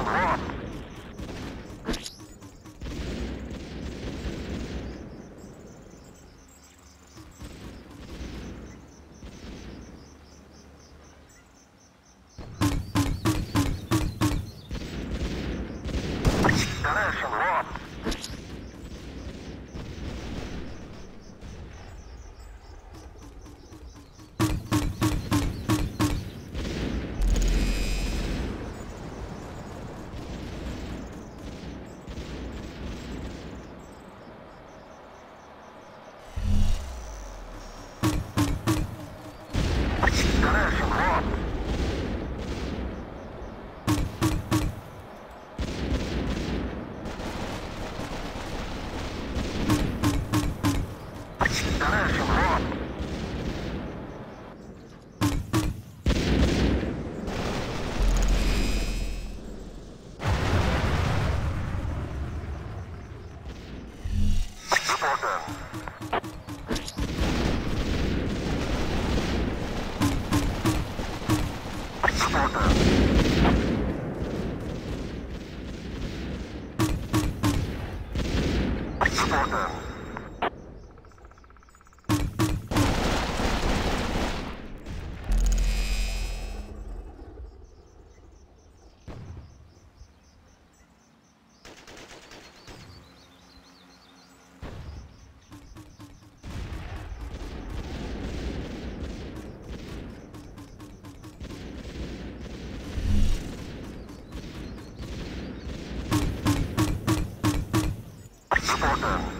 International. Supporter. Supporter. Reporter.